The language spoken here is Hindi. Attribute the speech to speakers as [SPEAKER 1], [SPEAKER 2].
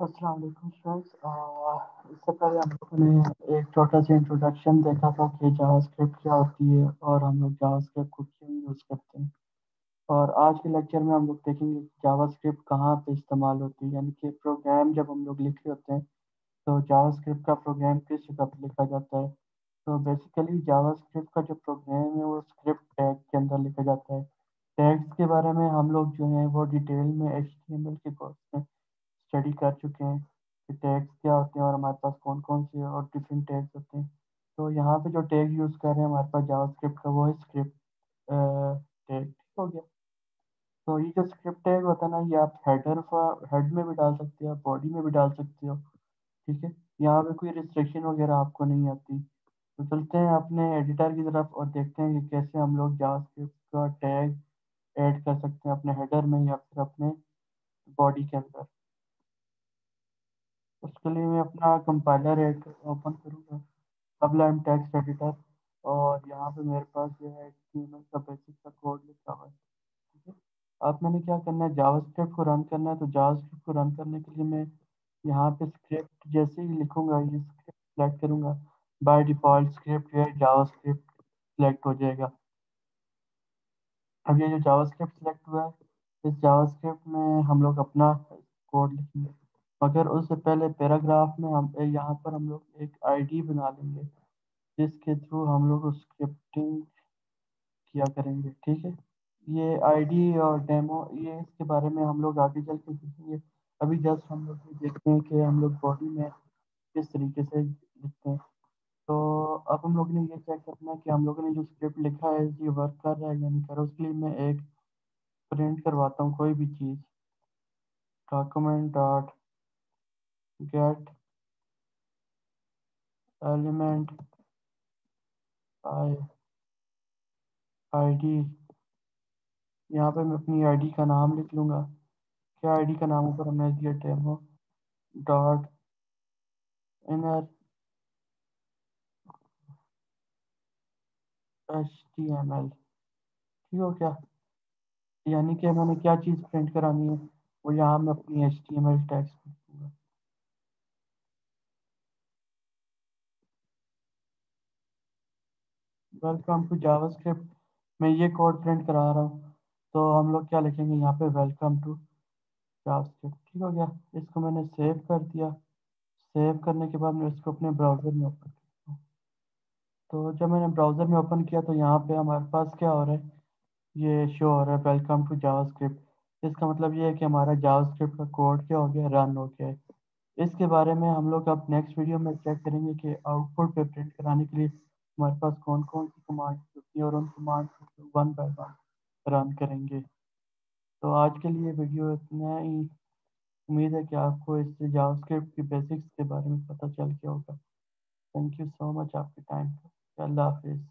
[SPEAKER 1] अस्सलाम स्टूडेंट्स इससे पहले हम लोगों ने एक छोटा सा इंट्रोडक्शन देखा था कि जावास्क्रिप्ट क्या होती है और हम लोग जावास्क्रिप्ट को क्यों यूज़ करते हैं। और आज के लेक्चर में हम लोग देखेंगे कि जावास्क्रिप्ट कहाँ पे इस्तेमाल होती है, यानी कि प्रोग्राम जब हम लोग लिख रहे होते हैं तो जावास्क्रिप्ट का प्रोग्राम किस जगह पर लिखा जाता है? तो बेसिकली जावास्क्रिप्ट का जो प्रोग्राम है, वो स्क्रिप्ट टैग के अंदर लिखा जाता है। टैग्स के बारे में हम लोग जो हैं, वो डिटेल में एच के कोर्स में स्टडी कर चुके हैं कि टैग्स क्या होते हैं और हमारे पास कौन कौन से और डिफरेंट टैग्स होते हैं। तो यहाँ पे जो टैग यूज़ कर रहे हैं हमारे पास जावास्क्रिप्ट का वो है स्क्रिप्ट टैग हो गया। तो ये जो स्क्रिप्ट टैग होता है ना, ये आप हेडर हेड में भी डाल सकते हो बॉडी में भी डाल सकते हो, ठीक है? यहाँ पे कोई रिस्ट्रिक्शन वगैरह आपको नहीं आती। तो चलते हैं अपने एडिटर की तरफ़ और देखते हैं कि कैसे हम लोग जावास्क्रिप्ट का टैग ऐड कर सकते हैं अपने हेडर में या फिर अपने बॉडी के अंदर। उसके लिए मैं अपना कंपाइलर एक ओपन करूँगा सबलाइम टेक्स्ट एडिटर और यहाँ पे मेरे पास जो है का बेसिक सा कोड लिखा हुआ है, ठीक है? अब मैंने क्या करना है? जावास्क्रिप्ट को रन करना है तो जावास्क्रिप्ट को रन करने के लिए मैं यहाँ पे स्क्रिप्ट जैसे ही लिखूँगा, ये स्क्रिप्ट सेलेक्ट करूँगा। बाय डिफ़ॉल्ट स्क्रिप्ट जो है जावास्क्रिप्ट सेलेक्ट हो जाएगा। अब ये जो जावास्क्रिप्ट सेलेक्ट हुआ है, इस जावास्क्रिप्ट में हम लोग अपना कोड लिखेंगे। मगर उससे पहले पैराग्राफ में हम यहाँ पर हम लोग एक आईडी बना लेंगे, जिसके थ्रू हम लोग स्क्रिप्टिंग किया करेंगे, ठीक है? ये आईडी और डेमो ये इसके बारे में हम लोग आगे चल के सीखेंगे। अभी जस्ट हम लोग देखते हैं कि हम लोग बॉडी में किस तरीके से लिखते हैं। तो अब हम लोग ने ये चेक करना है कि हम लोगों ने जो स्क्रिप्ट लिखा है, ये वर्क कर रहा है या नहीं कर रहा उसके लिए मैं एक प्रिंट करवाता हूँ, कोई भी चीज़। Document dot get element I ID यहाँ पे मैं अपनी आईडी का नाम लिख लूँगा। क्या आईडी का नाम ऊपर हमने दिया? Demo dot inner H T M L ठीक हो क्या? यानी कि मैंने क्या चीज़ प्रिंट करानी है? वो यहाँ मैं अपनी H T M L text welcome to JavaScript मैं ये कोड प्रिंट करा रहा हूँ। तो हम लोग क्या लिखेंगे यहाँ पे? Welcome to JavaScript. ठीक हो गया। इसको मैंने सेव कर दिया। सेव करने के बाद मैं इसको अपने ब्राउज़र में ओपन करता हूँ। तो जब मैंने ब्राउज़र में ओपन किया तो यहाँ पे हमारे पास क्या हो रहा है? ये शो हो रहा है, वेलकम टू जावास्क्रिप्ट। इसका मतलब ये है कि हमारा जावास्क्रिप्ट का कोड क्या हो गया? रन हो गया है। इसके बारे में हम लोग अब नेक्स्ट वीडियो में चेक करेंगे कि आउटपुट पे प्रिंट कराने के लिए हमारे पास कौन कौन सी कमांड होती है और उन कमांड को वन बाय वन रन करेंगे। तो आज के लिए वीडियो इतना ही। उम्मीद है कि आपको इस जावास्क्रिप्ट की बेसिक्स के बारे में पता चल गया होगा। थैंक यू सो मच आपके टाइम का अल्लाह हाफिज़।